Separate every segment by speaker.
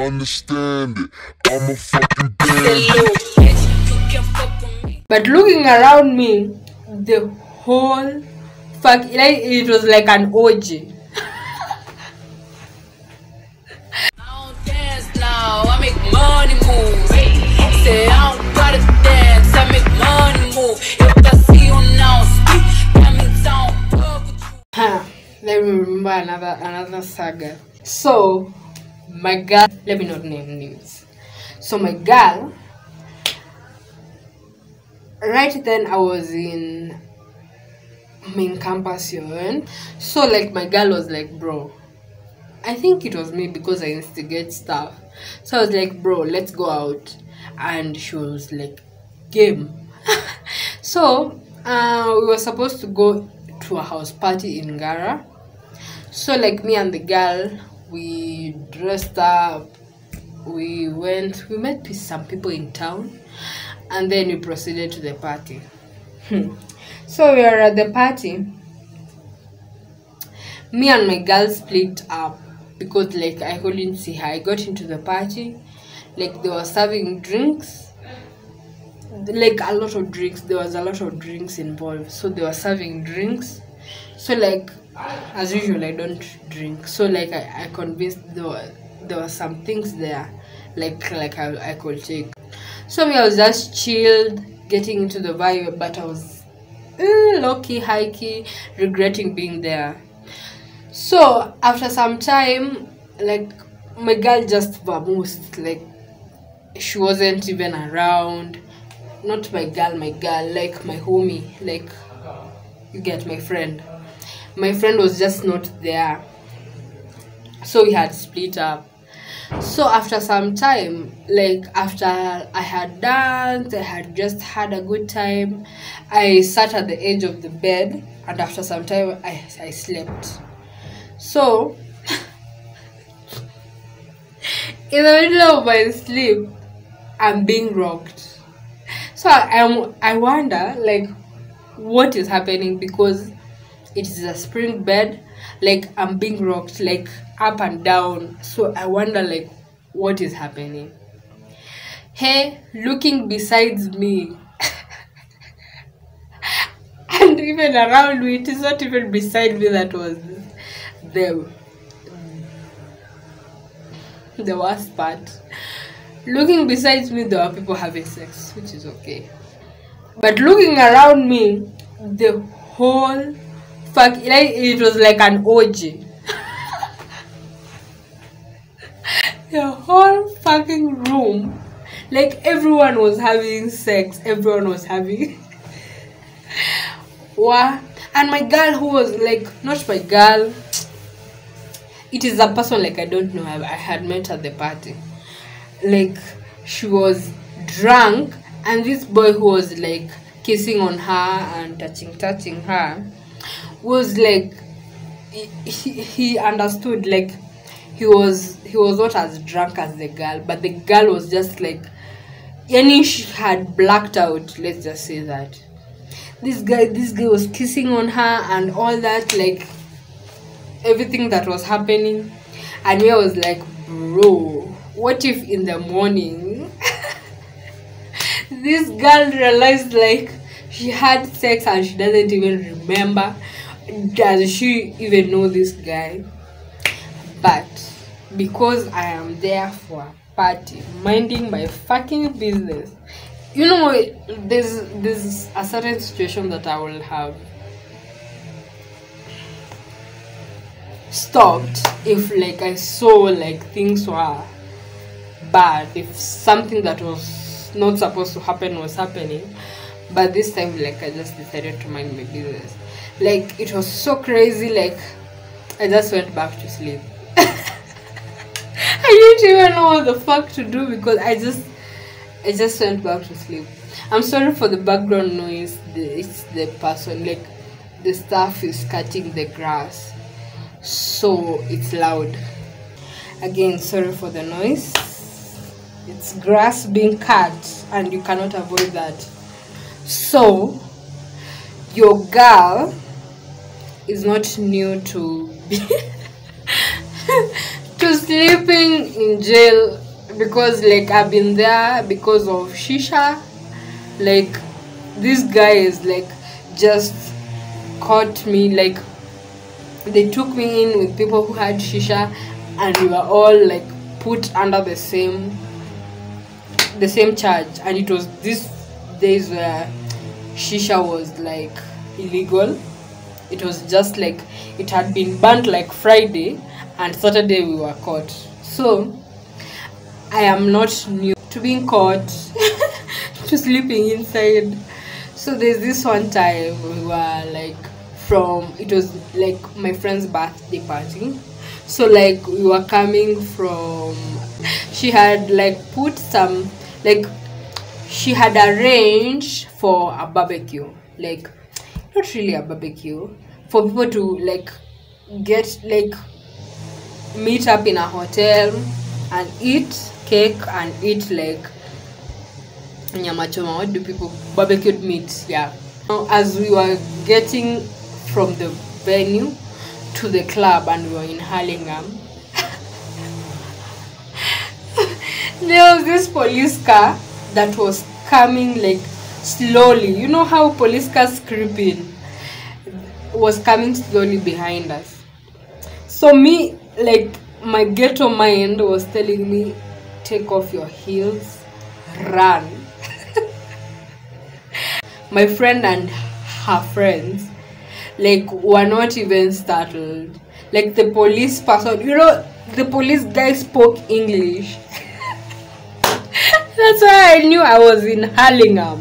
Speaker 1: understand it. I'm a fucking bandit.
Speaker 2: But looking around me, the whole fuck like it was like an orgy.
Speaker 3: I don't dance now, I make money move. Say I don't gotta dance, I make money move. If I see you now speak, that means I don't fuck with you.
Speaker 2: Huh. Let me remember another another saga. So my girl let me not name names. So my girl right then I was in main campus UN. So like my girl was like, bro, I think it was me because I instigate stuff. So I was like, bro, let's go out. And she was like, game. so uh, we were supposed to go to a house party in Gara. So like me and the girl, we dressed up. We went. We met some people in town, and then we proceeded to the party. Hmm. so we are at the party. Me and my girl split up because like I couldn't see her. I got into the party, like they were serving drinks, like a lot of drinks. There was a lot of drinks involved, so they were serving drinks. So like as usual, I don't drink. So like I, I convinced there were there were some things there, like like I, I could take. So me I was just chilled, getting into the vibe, but I was uh, low key, high key, regretting being there. So after some time, like my girl just vamoosed, like she wasn't even around. Not my girl, my girl, like my homie, like you get my friend. My friend was just not there. So we had split up. So after some time, like after I had danced, I had just had a good time, I sat at the edge of the bed and after some time I, I slept. So in the middle of my sleep, I'm being rocked. So I am I wonder like what is happening because it is a spring bed, like I'm being rocked like up and down. So I wonder like what is happening. Hey, looking besides me. and even around me, it is not even beside me that was the the worst part. Looking besides me, there were people having sex, which is okay. But looking around me, the whole fuck, like it was like an orgy. the whole fucking room, like everyone was having sex, everyone was having. Wow. And my girl, who was like, not my girl, it is a person like I don't know. I, I had met at the party. Like she was drunk, and this boy who was like kissing on her and touching, touching her, was like he, he, he understood like he was he was not as drunk as the girl, but the girl was just like, yani she had blacked out. Let's just say that this guy this guy was kissing on her and all that like everything that was happening and I was like bro what if in the morning this girl realized like she had sex and she doesn't even remember does she even know this guy. But because i am there for a party minding my fucking business you know there's there's a certain situation that i will have stopped if like i saw like things were bad if something that was not supposed to happen was happening but this time like i just decided to mind my business. Like it was so crazy like i just went back to sleep. I didn't even know what the fuck to do because i just i just went back to sleep. I'm sorry for the background noise. It's the person like the staff is cutting the grass so it's loud. Again sorry for the noise. It's grass being cut and you cannot avoid that so your girl is not new to to sleeping in jail because like I've been there because of shisha. Like this guy is like just caught me like they took me in with people who had shisha and we were all like put under the same the same charge and it was these days where shisha was like illegal. It was just like it had been banned like friday and saturday we were caught. So i am not new to being caught to sleeping inside. So there's this one time we were like from it was like my friend's birthday party. So like we were coming from she had like put some like she had arranged for a barbecue like not really a barbecue for people to like get like meet up in a hotel and eat cake and eat like nyama choma what do people barbecued meat yeah. As we were getting from the venue to the club and we were in Hurlingham there was this police car that was coming like slowly. You know how police cars creeping was coming slowly behind us. So me like my ghetto mind was telling me take off your heels run. My friend and her friends like were not even startled. Like the police person you know the police guy spoke english that's why i knew i was in Hurlingham.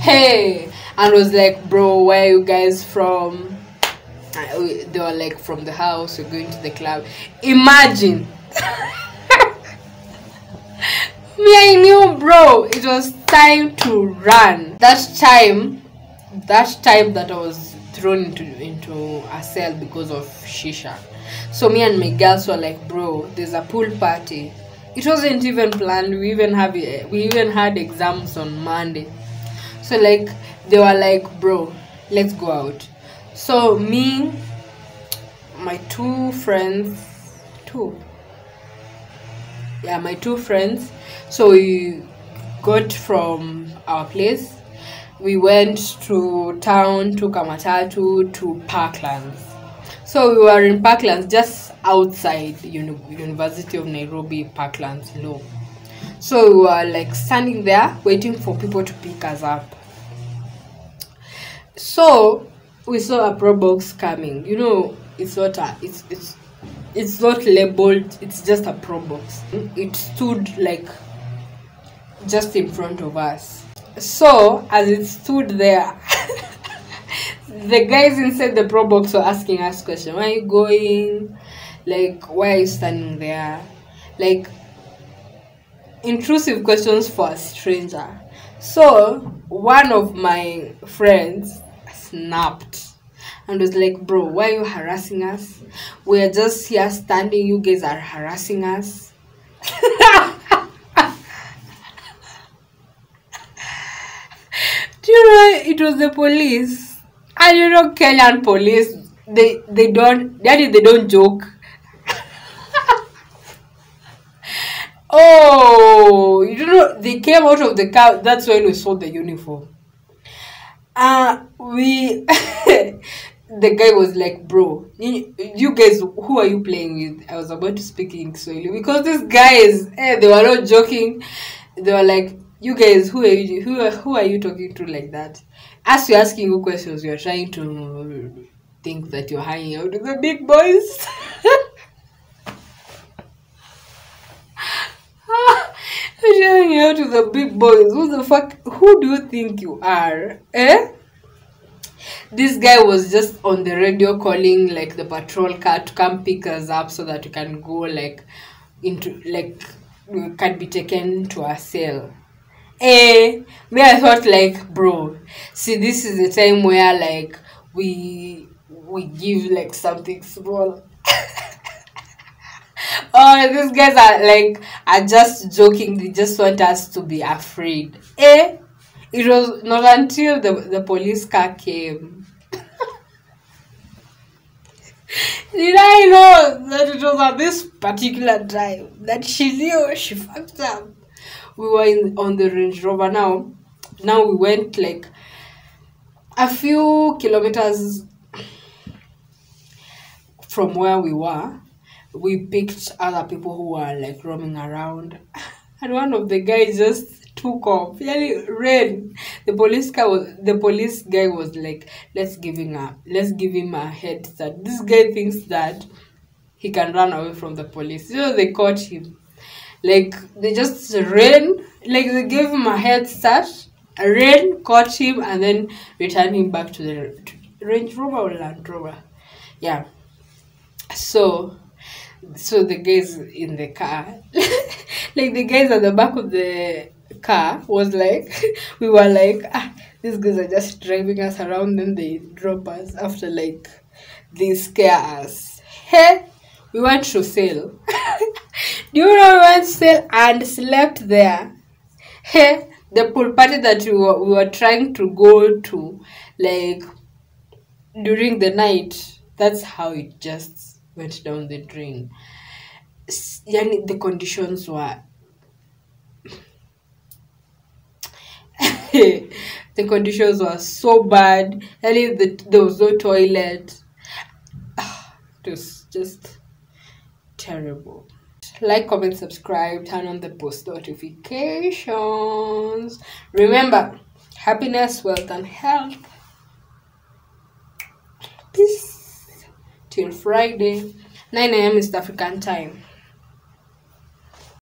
Speaker 2: hey and was like bro where you guys from? They were like from the house we're going to the club. Imagine. Me i knew bro it was time to run. That time that time that i was thrown into into a cell because of shisha. So me and my girls were like bro there's a pool party it wasn't even planned. We even have we even had exams on monday. So like they were like bro let's go out. So me my two friends two? Yeah my two friends. So we got from our place. We went to town to kamatatu to parklands so we were in parklands just outside Uni- university of nairobi parklands law. So we were like standing there waiting for people to pick us up. So we saw a Probox coming. You know it's not a it's it's it's not labeled it's just a Probox. It stood like just in front of us. So as it stood there the guys inside the Probox were asking us questions. Where are you going? Like why are you standing there? Like intrusive questions for a stranger. So one of my friends snapped and was like bro why are you harassing us? We're just here standing. You guys are harassing us. Do you know it was the police and you know kenyan police they they don't daddy they don't joke. Oh you know they came out of the car that's when we saw the uniform. Uh we the guy was like bro you, you guys who are you playing with? I was about to speak in Swahili because these guys eh, they were not joking. They were like you guys who are you who who are you talking to like that as you're asking you questions you're trying to think that you're hanging out with the big boys You're hanging out with the big boys. Who the fuck? Who do you think you are? Eh? This guy was just on the radio calling like the patrol car to come pick us up so that we can go like into like we can be taken to a cell. Eh, me I thought like bro, see this is the time where like we we give like something small. oh, these guys are like are just joking. They just want us to be afraid. Eh? It was not until the the police car came. Did I know that it was on this particular drive that she knew she fucked up? We were in, on the Range Rover now. Now we went like a few kilometers from where we were. We picked other people who were like roaming around, and one of the guys just took off. Yani ran. The police car was the police guy was like, "Let's give him a let's give him a head start." This guy thinks that he can run away from the police, so they caught him. Like they just ran, like they gave him a head start, ran, caught him, and then returned him back to the Range Rover or Land Rover. Yeah. So so the guys in the car like the guys at the back of the car was like we were like ah, these guys are just driving us around then they drop us after like they scare us hey we went to sail you know we went sail and slept there. Hey the pool party that we were, we were trying to go to like during the night that's how it just went down the drain. Yani the conditions were the conditions were so bad. Yani the, there was no toilet. Ah, it was just terrible like comment subscribe turn on the post notifications remember happiness wealth and health peace till Friday, 9 a.m. East African time.